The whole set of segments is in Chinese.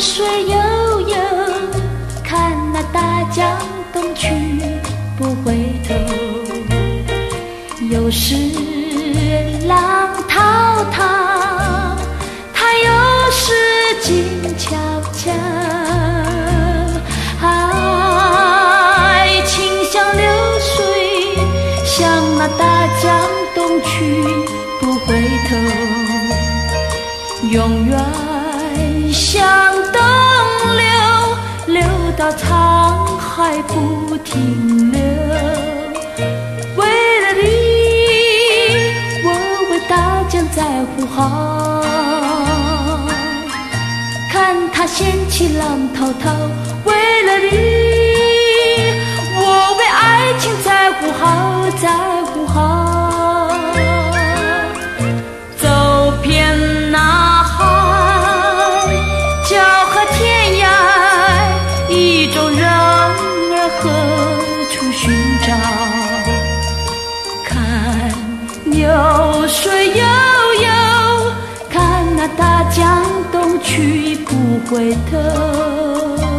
水悠悠，看那大江东去不回头。有时浪滔滔，它有时静悄悄。爱情像流水，向那大江东去不回头，永远到沧海不停留。为了你，我为大江在呼号，看它掀起浪滔滔。为了你，我为爱情在呼号，在水悠悠，看那大江东去不回头。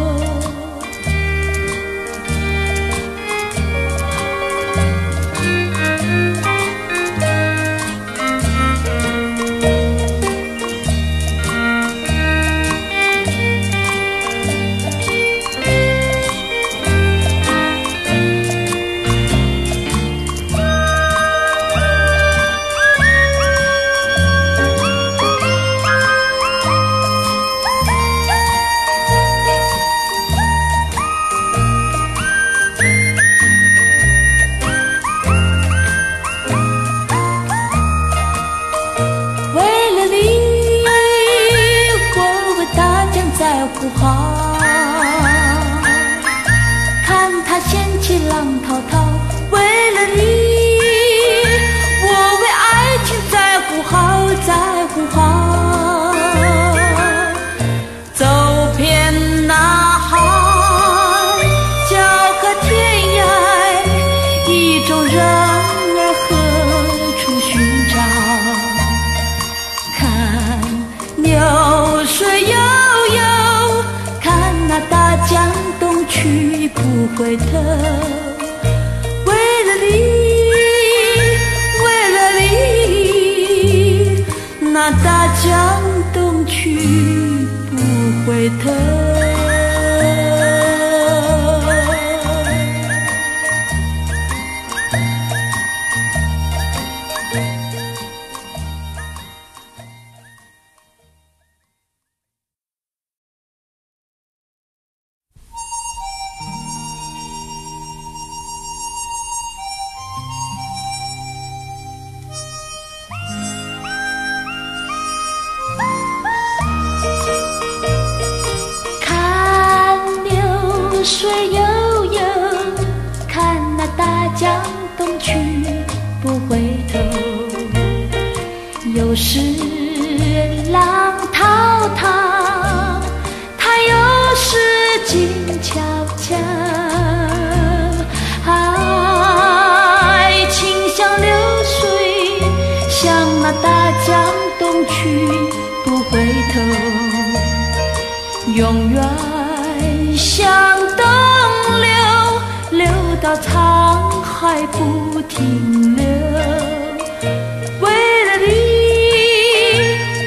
不好会的水悠悠，看那大江东去不回头。有时浪滔滔，它有时静悄悄。爱情像流水，向那大江东去不回头。永远向，到沧海不停留。为了你，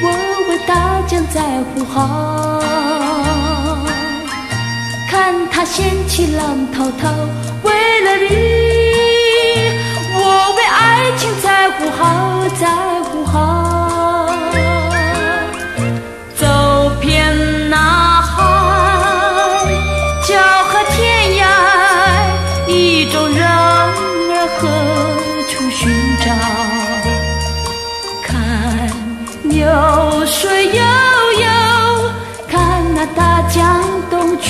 我为大江在呼号，看它掀起浪滔滔。为了你，我为爱情在呼号，在呼号。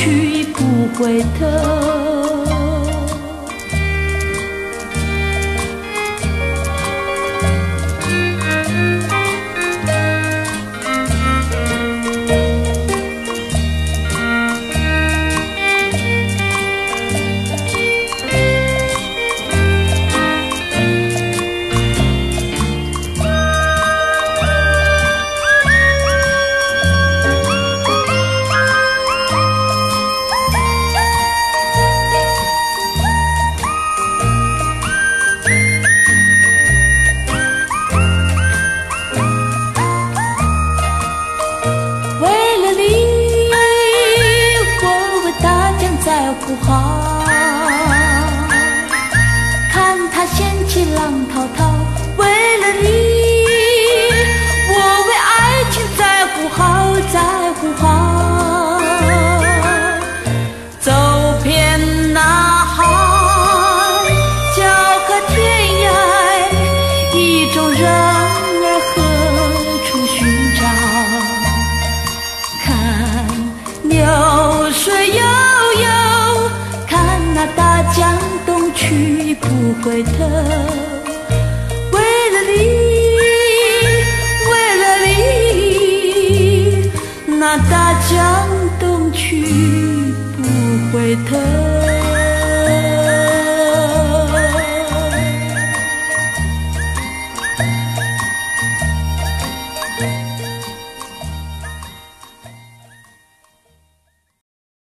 去不回头。好。看他掀起浪滔滔，为了你，我为爱情在乎好，在乎好。去不回头。为了你，为了你，那大江东去不回头。